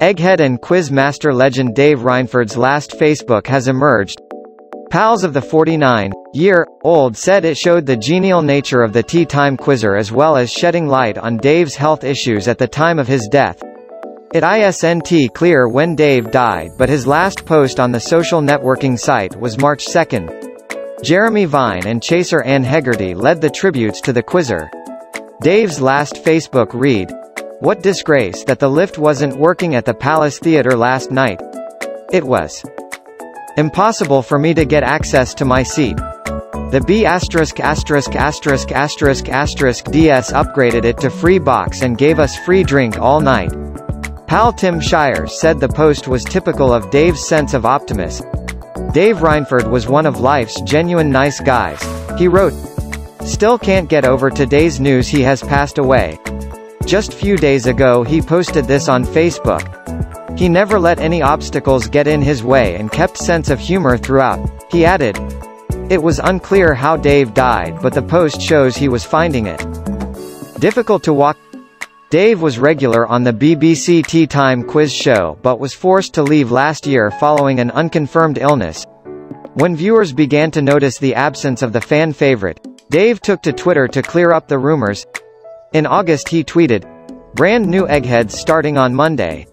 Egghead and quiz master legend Dave Rainford's last Facebook has emerged. Pals of the 49-year-old said it showed the genial nature of the tea time quizzer as well as shedding light on Dave's health issues at the time of his death. It isn't clear when Dave died but his last post on the social networking site was March 2. Jeremy Vine and chaser Anne Hegerty led the tributes to the quizzer. Dave's last Facebook read, What disgrace that the lift wasn't working at the Palace Theatre last night. It was impossible for me to get access to my seat. The B asterisk asterisk asterisk asterisk asterisk DS upgraded it to free box and gave us free drink all night. Pal Tim Shires said the post was typical of Dave's sense of optimism. Dave Rainford was one of life's genuine nice guys. He wrote, Still can't get over today's news he has passed away. Just few days ago he posted this on Facebook. He never let any obstacles get in his way and kept sense of humor throughout. He added, It was unclear how Dave died but the post shows he was finding it difficult to walk. Dave was regular on the BBC Tea Time quiz show but was forced to leave last year following an unconfirmed illness. When viewers began to notice the absence of the fan favorite, Dave took to Twitter to clear up the rumors. In August he tweeted, Brand new Eggheads starting on Monday.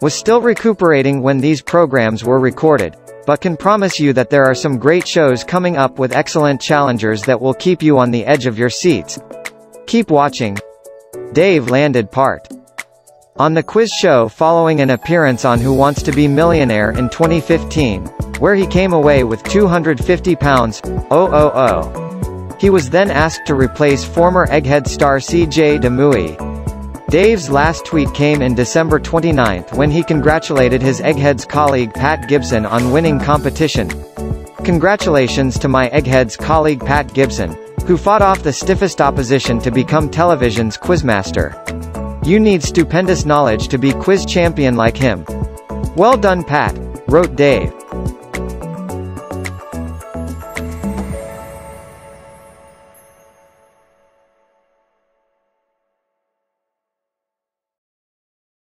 Was still recuperating when these programs were recorded, but can promise you that there are some great shows coming up with excellent challengers that will keep you on the edge of your seats. Keep watching. Dave landed part. On the quiz show following an appearance on Who Wants to Be Millionaire in 2015, where he came away with 250 pounds, oh. oh, oh. He was then asked to replace former Egghead star CJ de Mooi. Dave's last tweet came in December 29 when he congratulated his Eggheads colleague Pat Gibson on winning competition. Congratulations to my Eggheads colleague Pat Gibson, who fought off the stiffest opposition to become television's quizmaster. You need stupendous knowledge to be quiz champion like him. Well done Pat, wrote Dave.